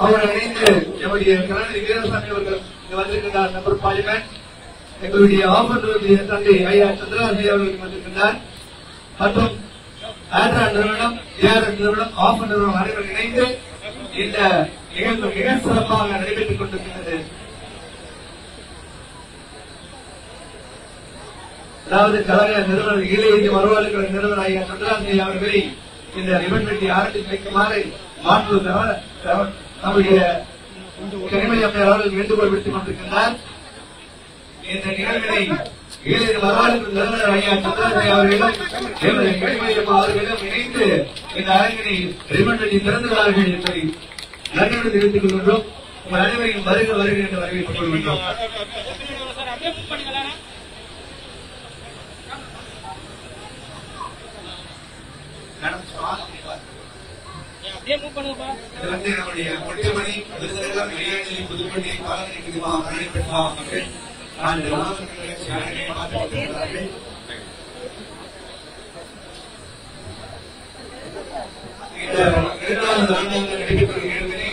அவர்கள் இணைந்து நம்முடைய கலாநிதி வீரசாமி அவர்கள் வந்திருக்கின்றார். வந்திருக்கிறார் நம்பர் பார்லிமெண்ட் எங்களுடைய ஆபர்களுடைய தந்தை ஐயா சந்திராசி அவர்கள் வந்திருக்கின்றார். மற்றும் ஆட்ரா நிறுவனம் ஏஆர்எஸ் நிறுவனம் ஆஃப் நிறுவனம் அனைவரும் இணைந்து இந்த நிகழ்வு மிக சிறப்பாக நடைபெற்றுக் கொண்டிருக்கிறது அதாவது கழக நிறுவனர் ஈழ மறுவாழ்கிற நிறுவனர் ஐயா சந்திராசி அவர்களை இந்த ரிபன் ஆரம்பித்து வைக்குமாறு மாற்று நம்முடைய கனிமொழி அம்மையார் வேண்டுகோள் விடுத்துக் கொண்டிருக்கின்றார். இந்த நிகழ்வினை ஈழ மறுவாழ்கிற நிறுவனர் ஐயா சந்திராசி அவர்களும் கனிமொழி அவர்களும் இணைந்து இந்த அரங்கினை ரிபன் திறந்துள்ளார்கள் என்பதை நன்றியுடன் தெரிவித்துக் கொள்கின்றோம். உங்கள் அனைவரையும் வருக வருக என்று வரவேற்றுக் கொள்கின்றோம். இது வந்து நம்முடைய பொட்டியமணி விருதுநகர் இளையாநிலை புதுப்பள்ளி பாலனை குடிமா நடைபெற்றா மக்கள் அந்த உணவு நிகழ்ச்சி இந்த இரண்டாவது ஆண்டாக நடைபெற்ற நிகழ்வினை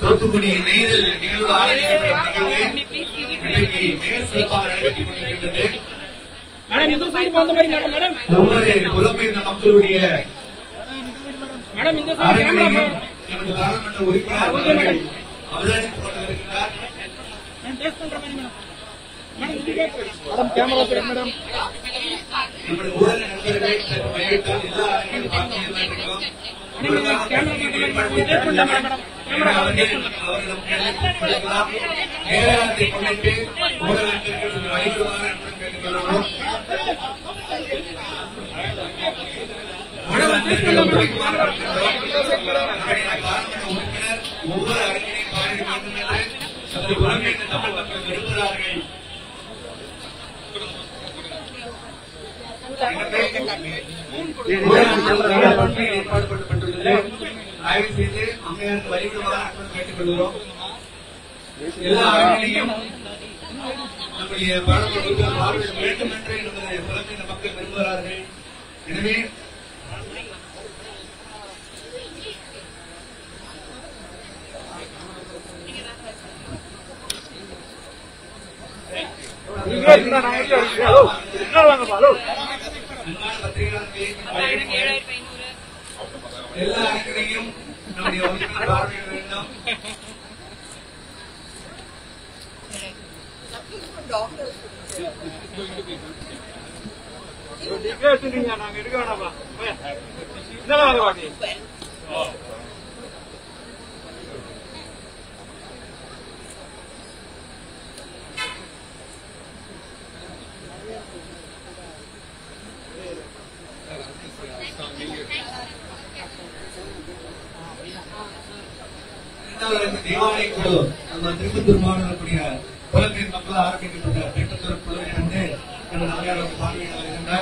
தூத்துக்குடி நெய்தல் நிகழ்வு ஆரம்பிக்கப்பட்ட நிகழ்வு இன்றைக்கு மிக சிறப்பாக நடைபெற்றுக் கொண்டிருக்கின்றது ஒவ்வொரு புலம்பெயர்ந்த மக்களுடைய அரங்கனையும் நமது பாராளுமன்ற உறுப்பினர் அவர்கள் அவதானித்துக் கொண்டிருக்கிறார் நம்முடைய ஊடக நண்பர்கள் சற்று எல்லா பார்த்து. நேரத்தை முன்னிட்டு ஊடக நண்பர்கள் அன்புடன் கேட்டுக்கொள்கிறோம். ஊடக நண்பர்கள் ஒத்துழைக்குமாறு கேட்டுக்கொள்கிறோம். நம்முடைய பாராளுமன்ற உறுப்பினர் ஒவ்வொரு அரங்கினையும் பார்வையிட வேண்டும் என்று சற்று புறம்பெயர்ந்த தமிழ் மக்கள் விரும்புகிறார்கள் ஏற்பாடு பண்ணப்பட்டுள்ளது ஆய்வு செய்து அம்மையாருக்கு வழிவிடுமாறு அன்புடன் கேட்டுக்கொள்கிறோம் எல்லா ஆய்வுகளையும் நம்முடைய பாடப்பொருட்கள் பார்வையிட வேண்டும் என்று நமது புலத்தின மக்கள் விரும்புகிறார்கள் எனவே எல்லா இடங்களையும் நம்முடைய வேண்டும். കേട്ടിട്ട് ഞാൻ അങ്ങോട്ട് കാണാം ഇന്നലെ പാട്ടി എന്താ പറയുന്നത് ദേവാലയങ്ങളോ 저는 남양으로 방송에 나가겠습니다.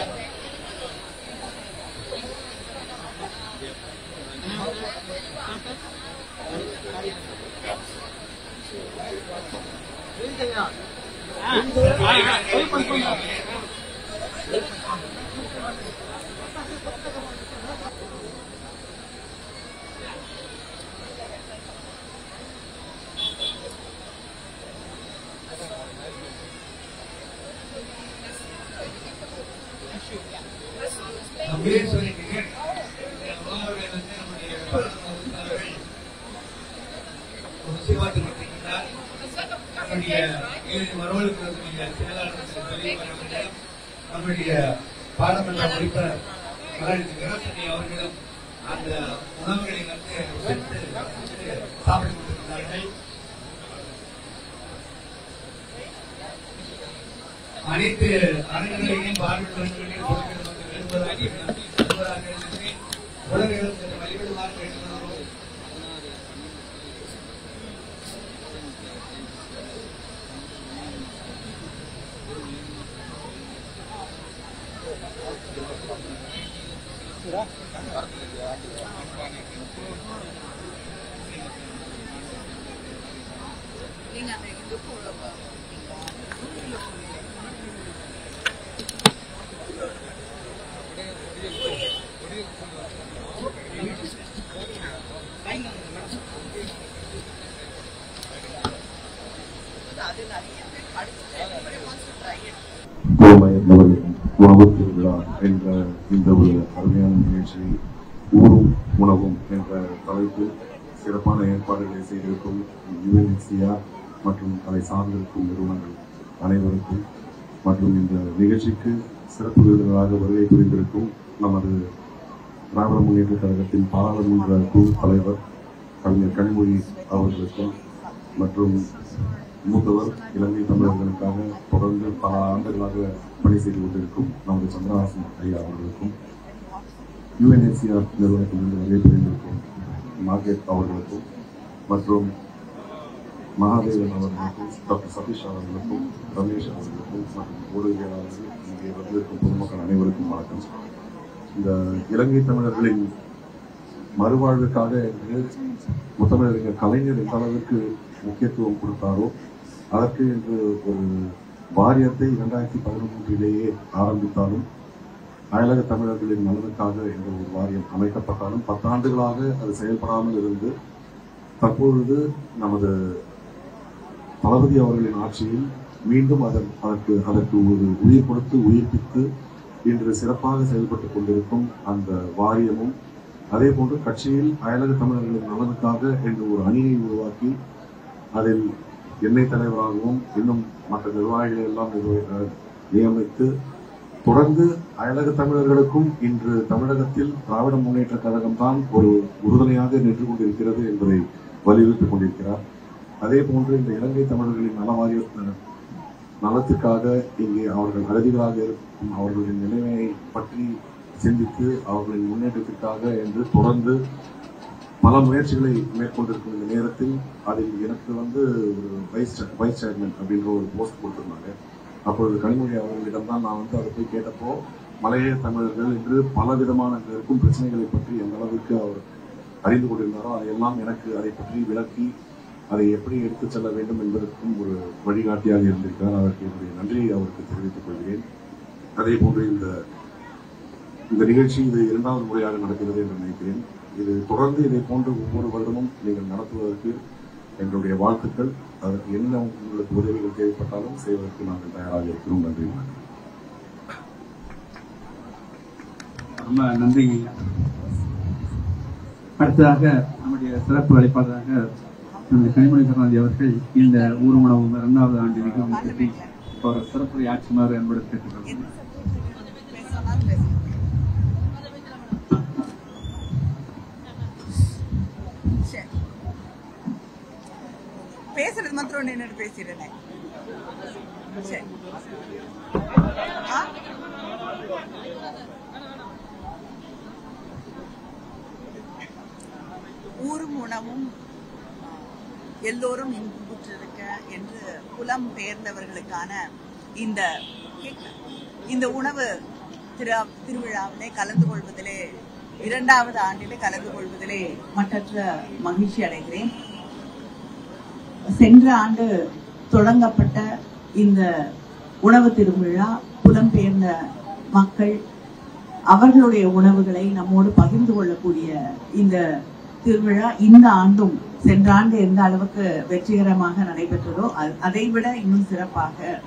아, நம்முடைய பாராளுமன்ற உறுப்பினர் கலாநிதி அவர்களும் அந்த உணவுகளை வந்து ருசித்து சாப்பிட்டுக் அனைத்து அரங்குகளையும் பார்வையிட வேண்டும் என்று பொதுமக்கள் மக்கள் விரும்புகிறார்கள் விரும்புகிறார்கள் என்று உலகிலும் சென்று வழிபடுமாறு கேட்டுக்கொள்கிறோம் Thank கோமயர் அவர்களின் உணவு திருவிழா என்ற இந்த ஒரு அருமையான நிகழ்ச்சி ஊரும் உணவும் என்ற தலைப்பில் சிறப்பான ஏற்பாடுகளை செய்திருக்கும் யுஎன்சிஆர் மற்றும் அதை சார்ந்திருக்கும் நிறுவனங்கள் அனைவருக்கும் மற்றும் இந்த நிகழ்ச்சிக்கு சிறப்பு விருதுகளாக வருகை புரிந்திருக்கும் நமது திராவிட முன்னேற்ற கழகத்தின் பாராளுமன்ற குழு தலைவர் கவிஞர் கனிமொழி அவர்களுக்கும் மற்றும் மூத்தவர் இலங்கை தமிழர்களுக்காக தொடர்ந்து பல ஆண்டுகளாக பணி செய்து கொண்டிருக்கும் நமது சந்திரஹாசன் ஐயா அவர்களுக்கும் யுஎன்எஸ்சிஆர் நிறுவனத்திலிருந்து வருகை புரிந்திருக்கும் மார்கெட் அவர்களுக்கும் மற்றும் மகாதேவன் அவர்களுக்கும் டாக்டர் சதீஷ் அவர்களுக்கும் ரமேஷ் அவர்களுக்கும் மற்றும் ஊடகவியலாளர்கள் இங்கே வந்திருக்கும் பொதுமக்கள் அனைவருக்கும் வணக்கம். இந்த இலங்கை தமிழர்களின் மறுவாழ்வுக்காக என்று முத்தமிழறிஞர் கலைஞர் எந்த அளவிற்கு முக்கியத்துவம் கொடுத்தாரோ அதற்கு என்று ஒரு வாரியத்தை இரண்டாயிரத்தி பதினொன்றிலேயே ஆரம்பித்தாலும் அயலக தமிழர்களின் நலனுக்காக என்ற ஒரு வாரியம் அமைக்கப்பட்டாலும் பத்தாண்டுகளாக அது செயல்படாமல் இருந்து தற்பொழுது நமது தளபதி அவர்களின் ஆட்சியில் மீண்டும் அதன் அதற்கு அதற்கு ஒரு உயிர் கொடுத்து உயிர்ப்பித்து இன்று சிறப்பாக செயல்பட்டுக் கொண்டிருக்கும் அந்த வாரியமும் அதே போன்று கட்சியில் அயலக தமிழர்களின் நலனுக்காக என்று ஒரு அணியை உருவாக்கி அதில் எண்ணெய் தலைவராகவும் இன்னும் மற்ற நிர்வாகிகளை எல்லாம் நியமித்து தொடர்ந்து அயலக தமிழர்களுக்கும் இன்று தமிழகத்தில் திராவிட முன்னேற்ற கழகம் தான் ஒரு உறுதுணையாக நின்று கொண்டிருக்கிறது என்பதை வலியுறுத்திக் கொண்டிருக்கிறார். அதே போன்று இந்த இலங்கை தமிழர்களின் நலவாரிய நலத்துக்காக இங்கே அவர்கள் அகதிகளாக இருக்கும் அவர்களின் நிலைமையை பற்றி சிந்தித்து அவர்களின் முன்னேற்றத்திற்காக என்று தொடர்ந்து பல முயற்சிகளை மேற்கொண்டிருக்கும் இந்த நேரத்தில் அதில் எனக்கு வந்து ஒரு வைஸ் வைஸ் சேர்மன் அப்படின்ற ஒரு போஸ்ட் போட்டிருந்தாங்க. அப்பொழுது கனிமொழி அவர்களிடம் தான் நான் வந்து அதை போய் கேட்டப்போ மலைய தமிழர்கள் என்று பல விதமான இருக்கும் பிரச்சனைகளை பற்றி எந்த அளவுக்கு அவர் அறிந்து கொண்டிருந்தாரோ அதையெல்லாம் எனக்கு அதை பற்றி விளக்கி அதை எப்படி எடுத்துச் செல்ல வேண்டும் என்பதற்கும் ஒரு வழிகாட்டியாக இருந்திருக்கிறார். அதற்கு என்னுடைய நன்றியை அவருக்கு தெரிவித்துக் கொள்கிறேன். அதே போன்று இந்த இந்த நிகழ்ச்சி இது இரண்டாவது முறையாக நடக்கிறது என்று நினைக்கிறேன். இது தொடர்ந்து இதை போன்று ஒவ்வொரு வருடமும் நீங்கள் நடத்துவதற்கு எங்களுடைய வாழ்த்துக்கள். அதற்கு என்ன உங்களுக்கு உதவிகள் தேவைப்பட்டாலும் செய்வதற்கு நாங்கள் தயாராக இருக்கிறோம். நன்றி ரொம்ப நன்றிங்க ஐயா. அடுத்ததாக நம்முடைய சிறப்பு அழைப்பாளராக நம்முடைய கனிமொழி கருணாநிதி அவர்கள் இந்த ஊர்வலம் இரண்டாவது ஆண்டு நிகழ்வு பற்றி ஒரு சிறப்பு ஆட்சிமாறு என்பது கேட்டுக்கொள்கிறேன் பேசுறது மாத்திரம் நின்று பேசிடுறேன். சரி. ஊரும் உணவும் எல்லோரும் இன்புற்றிருக்க என்று புலம் பெயர்ந்தவர்களுக்கான இந்த இந்த உணவு திரு திருவிழாவிலே கலந்து கொள்வதிலே இரண்டாவது ஆண்டிலே கலந்து கொள்வதிலே மற்றற்ற மகிழ்ச்சி அடைகிறேன். சென்ற ஆண்டு தொடங்கப்பட்ட இந்த உணவு திருவிழா புலம்பெயர்ந்த மக்கள் அவர்களுடைய உணவுகளை நம்மோடு பகிர்ந்து கொள்ளக்கூடிய இந்த திருவிழா இந்த ஆண்டும் சென்ற ஆண்டு எந்த அளவுக்கு வெற்றிகரமாக நடைபெற்றதோ அதை விட இன்னும் சிறப்பாக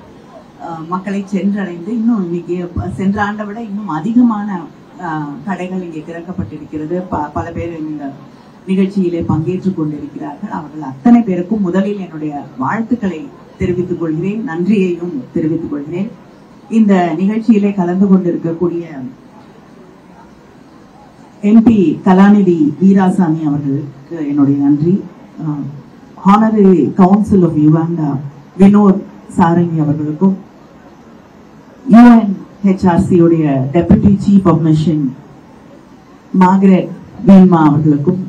மக்களை சென்றடைந்து இன்னும் இன்னைக்கு சென்ற ஆண்டை விட இன்னும் அதிகமான கடைகள் இங்கே திறக்கப்பட்டிருக்கிறது ப- பல பேர் இந்த நிகழ்ச்சியிலே பங்கேற்றுக் கொண்டிருக்கிறார்கள். அவர்கள் அத்தனை பேருக்கும் முதலில் என்னுடைய வாழ்த்துக்களை தெரிவித்துக் கொள்கிறேன். நன்றியையும் தெரிவித்துக் கொள்கிறேன். இந்த நிகழ்ச்சியிலே கலந்து கொண்டிருக்கக்கூடிய எம்பி கலாநிதி வீராசாமி அவர்களுக்கு என்னுடைய நன்றி. Honorary council of Uganda Vinod Sarangi அவர்களுக்கும் UN deputy chief of mission Margaret Weenma அவர்களுக்கும்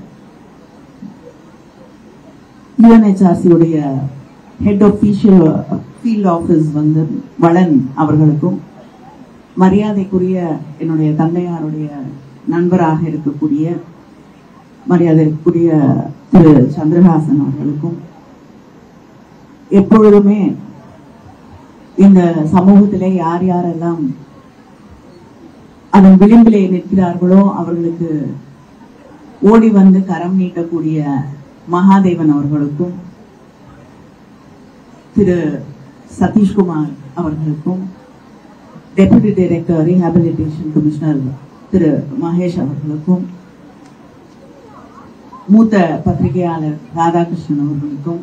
யுஎன்ஹெச்ஆர்சியுடைய ஹெட் ஆஃபீஷியல் ஃபீல்ட் ஆஃபீஸ் வந்து வளன் அவர்களுக்கும் மரியாதைக்குரிய என்னுடைய தந்தையாருடைய நண்பராக இருக்கக்கூடிய மரியாதைக்குரிய திரு சந்திரஹாசன் அவர்களுக்கும் எப்பொழுதுமே இந்த சமூகத்திலே யார் யாரெல்லாம் அதன் விளிம்பிலே நிற்கிறார்களோ அவர்களுக்கு ஓடி வந்து கரம் நீட்டக்கூடிய மகாதேவன் அவர்களுக்கும் திரு சதீஷ்குமார் அவர்களுக்கும் deputy director rehabilitation commissioner Thiru Mahesh அவர்களுக்கும் மூத்த பத்திரிகையாளர் ராதாகிருஷ்ணன் அவர்களுக்கும்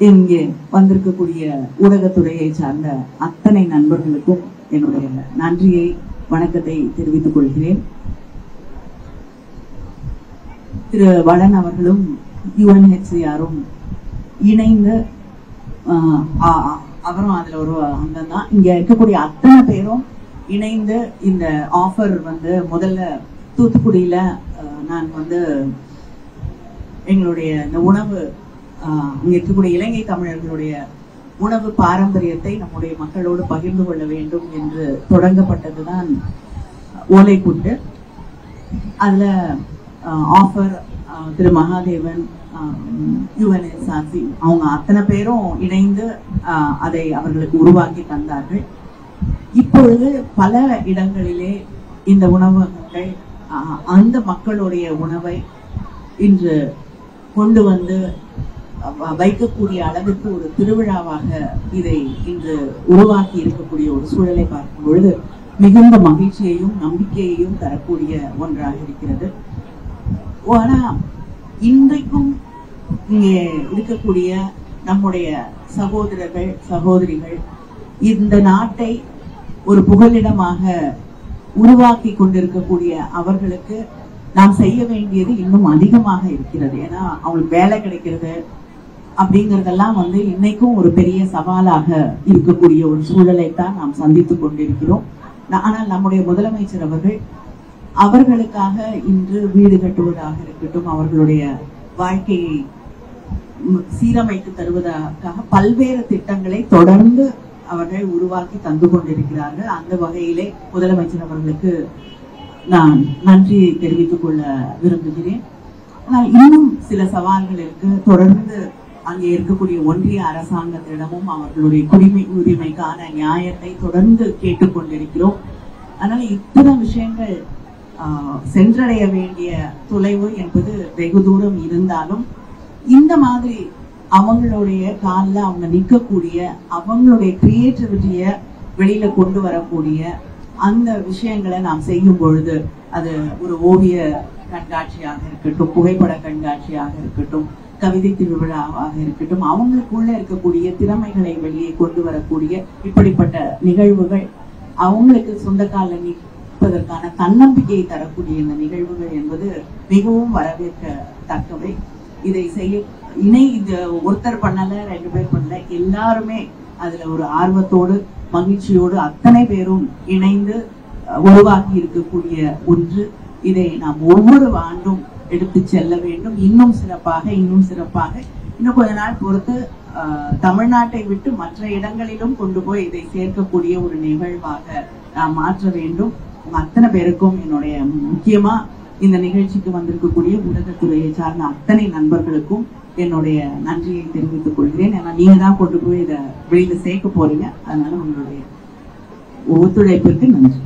இங்கே வந்திருக்கக்கூடிய ஊடகத்துறையை சார்ந்த அத்தனை நண்பர்களுக்கும் என்னுடைய நன்றியை வணக்கத்தை தெரிவித்துக் கொள்கிறேன். திரு வளன் அவர்களும் யுஎன்ஹெச்சிஆரும் இணைந்து ஆஹ், அவரும் அதுல ஒரு அங்கம் தான் இங்க இருக்கக்கூடிய அத்தனை பேரும் இணைந்து இந்த ஆஃபர் வந்து முதல்ல தூத்துக்குடியில நான் வந்து எங்களுடைய இந்த உணவு ஆஹ், இருக்கக்கூடிய இலங்கை தமிழர்களுடைய உணவு பாரம்பரியத்தை நம்முடைய மக்களோடு பகிர்ந்து கொள்ள வேண்டும் என்று தொடங்கப்பட்டதுதான் ஓலை கூட்டு அதில் ஆஃபர் திரு மகாதேவன் யுஎன்எஸ்ஆர்சி அவங்க அத்தனை பேரும் இணைந்து அதை அவர்களுக்கு உருவாக்கி தந்தார்கள். இப்பொழுது பல இடங்களிலே இந்த உணவகங்கள் அந்த மக்களுடைய உணவை இன்று கொண்டு வந்து வைக்கக்கூடிய அளவிற்கு ஒரு திருவிழாவாக இதை இன்று உருவாக்கி இருக்கக்கூடிய ஒரு சூழலை பார்க்கும் பொழுது மிகுந்த மகிழ்ச்சியையும் நம்பிக்கையையும் தரக்கூடிய ஒன்றாக இருக்கிறது. ஆனா இன்றைக்கும் இங்கே இருக்கக்கூடிய நம்முடைய சகோதரர்கள் சகோதரிகள் இந்த நாட்டை ஒரு புகலிடமாக உருவாக்கி கொண்டிருக்கக்கூடிய அவர்களுக்கு நாம் செய்ய வேண்டியது இன்னும் அதிகமாக இருக்கிறது. ஏன்னா அவங்களுக்கு வேலை கிடைக்கிறது அப்படிங்கறதெல்லாம் வந்து இன்னைக்கும் ஒரு பெரிய சவாலாக இருக்கக்கூடிய ஒரு சூழலை தான் நாம் சந்தித்துக் கொண்டிருக்கிறோம். ஆனால் நம்முடைய முதலமைச்சர் அவர்கள் அவர்களுக்காக இன்று வீடு கட்டுவதாக இருக்கட்டும் அவர்களுடைய வாழ்க்கையை சீரமைத்து தருவதற்காக பல்வேறு திட்டங்களை தொடர்ந்து அவர்கள் உருவாக்கி தந்து கொண்டிருக்கிறார்கள். அந்த வகையிலே முதலமைச்சர் அவர்களுக்கு நான் நன்றி தெரிவித்துக் கொள்ள விரும்புகிறேன். ஆனால் இன்னும் சில சவால்கள் இருக்கு. தொடர்ந்து அங்கே இருக்கக்கூடிய ஒன்றிய அரசாங்கத்திடமும் அவர்களுடைய குடிமை உரிமைக்கான நியாயத்தை தொடர்ந்து கேட்டுக்கொண்டிருக்கிறோம் அதனால இத்தனை விஷயங்கள் சென்றடைய வேண்டிய தொலைவு என்பது வெகு தூரம் இருந்தாலும் இந்த மாதிரி அவங்களுடைய காலில் அவங்க நிற்கக்கூடிய அவங்களுடைய கிரியேட்டிவிட்டிய வெளியில கொண்டு வரக்கூடிய அந்த விஷயங்களை நாம் செய்யும் பொழுது அது ஒரு ஓவிய கண்காட்சியாக இருக்கட்டும் புகைப்பட கண்காட்சியாக இருக்கட்டும் கவிதை திருவிழாவாக இருக்கட்டும் அவங்களுக்குள்ள இருக்கக்கூடிய திறமைகளை வெளியே கொண்டு வரக்கூடிய இப்படிப்பட்ட நிகழ்வுகள் அவங்களுக்கு சொந்த கால நிற்பதற்கான தன்னம்பிக்கையை தரக்கூடிய இந்த நிகழ்வுகள் என்பது மிகவும் வரவேற்கத்தக்கவை. இதை செய்ய இணை இது ஒருத்தர் பண்ணல ரெண்டு பேர் பண்ணல. எல்லாருமே அதுல ஒரு ஆர்வத்தோடு மகிழ்ச்சியோடு அத்தனை பேரும் இணைந்து உருவாக்கி இருக்கக்கூடிய ஒன்று. இதை நாம் ஒவ்வொரு ஆண்டும் எடுத்து செல்ல வேண்டும். இன்னும் சிறப்பாக இன்னும் சிறப்பாக. இன்னும் கொஞ்ச நாள் பொறுத்து தமிழ்நாட்டை விட்டு மற்ற இடங்களிலும் கொண்டு போய் இதை சேர்க்கக்கூடிய ஒரு நிகழ்வாக நாம் மாற்ற வேண்டும். அத்தனை பேருக்கும் என்னுடைய முக்கியமா இந்த நிகழ்ச்சிக்கு வந்திருக்கக்கூடிய ஊடகத்துறையை சார்ந்த அத்தனை நண்பர்களுக்கும் என்னுடைய நன்றியை தெரிவித்துக் கொள்கிறேன். ஏன்னா நீங்க தான் கொண்டு போய் இதை வெளியில சேர்க்க போறீங்க. அதனால உங்களுடைய ஒத்துழைப்பிற்கு நன்றி.